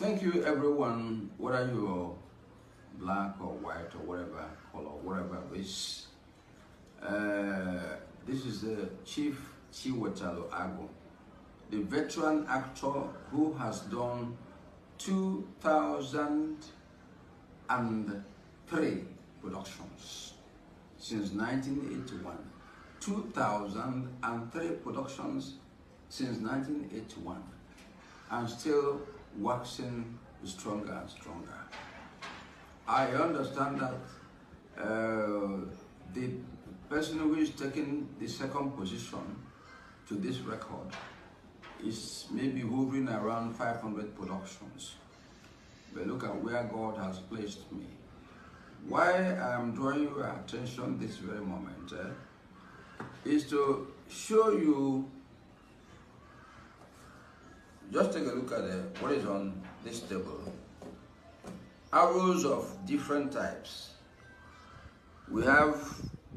Thank you, everyone, whether you're black or white or whatever color, whatever race. Uh, this is the Chief Chiwetalu Agu, the veteran actor who has done 2003 productions since 1981. 2003 productions since 1981 and still waxing stronger and stronger. I understand that uh, the person who is taking the second position to this record is maybe hovering around 500 productions. But look at where God has placed me. Why I am drawing your attention this very moment eh, is to show you, just take a look at uh, what is on this table. Arrows of different types. We have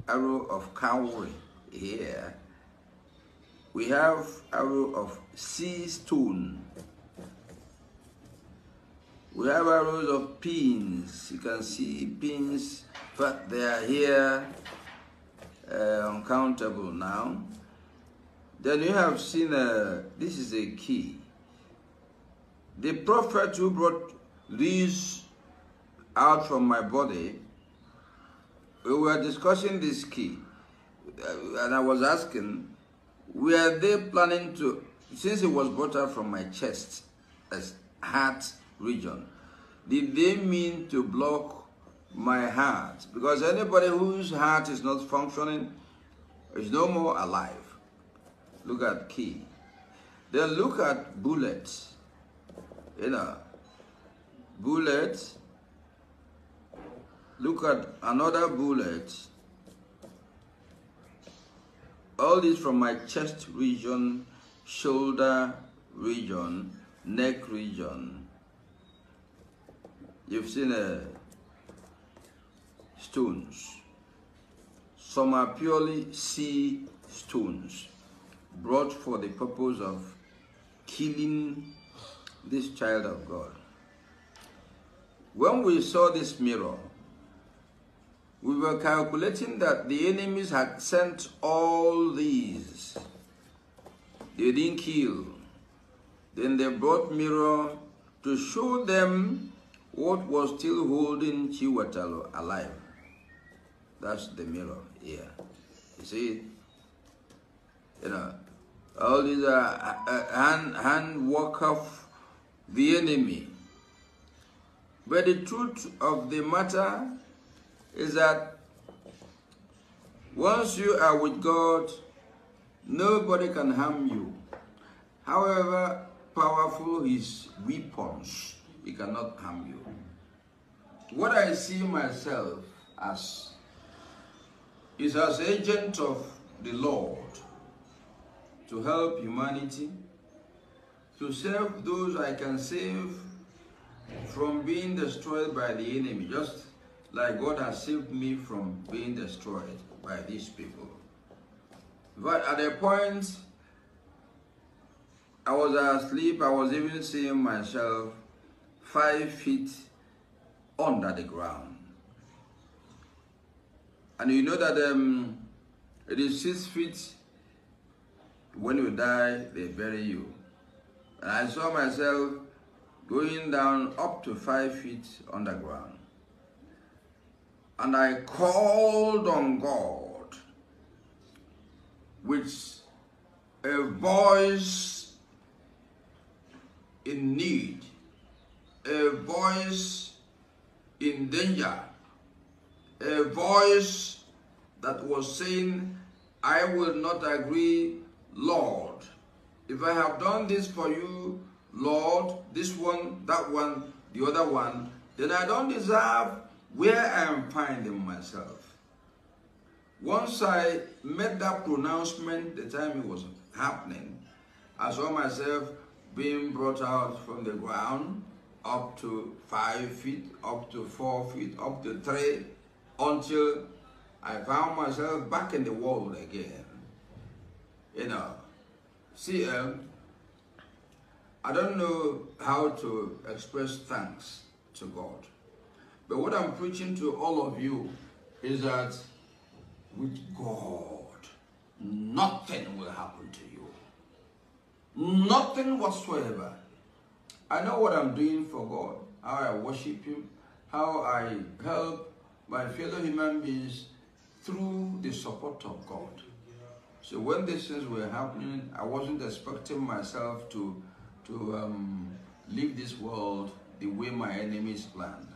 arrow of cowrie here. We have arrow of sea stone. We have arrows of pins. You can see pins, but they are here, uh, uncountable now. Then you have seen, uh, this is a key. The prophet who brought these out from my body, we were discussing this key, uh, and I was asking, were they planning to, since it was brought out from my chest as heart region, did they mean to block my heart? Because anybody whose heart is not functioning is no more alive. Look at key. Then look at bullets. You know, bullets. Look at another bullet. All this from my chest region, shoulder region, neck region. You've seen uh, stones. Some are purely sea stones brought for the purpose of killing this child of God. When we saw this mirror, we were calculating that the enemies had sent all these. They didn't kill. Then they brought mirror to show them what was still holding Chiwetalu alive. That's the mirror here. You see You know, all these are uh, hand, hand work of the enemy. But the truth of the matter is that once you are with God, nobody can harm you. However powerful his weapons, he cannot harm you. What I see myself as is as agent of the Lord to help humanity, to save those I can save from being destroyed by the enemy, just like God has saved me from being destroyed by these people. But at a point, I was asleep, I was even seeing myself five feet under the ground. And you know that um, it is six feet when you die, they bury you. And I saw myself going down up to five feet underground. And I called on God with a voice in need, a voice in danger, a voice that was saying, I will not agree, Lord. If I have done this for you, Lord, this one, that one, the other one, then I don't deserve where I am finding myself. Once I made that pronouncement, the time it was happening, I saw myself being brought out from the ground up to five feet, up to four feet, up to three, until I found myself back in the world again. You know, see, um, I don't know how to express thanks to God. But what I'm preaching to all of you is that with God, nothing will happen to you. Nothing whatsoever. I know what I'm doing for God, how I worship Him, how I help my fellow human beings through the support of God. So when these things were happening, I wasn't expecting myself to to um, leave this world the way my enemies planned.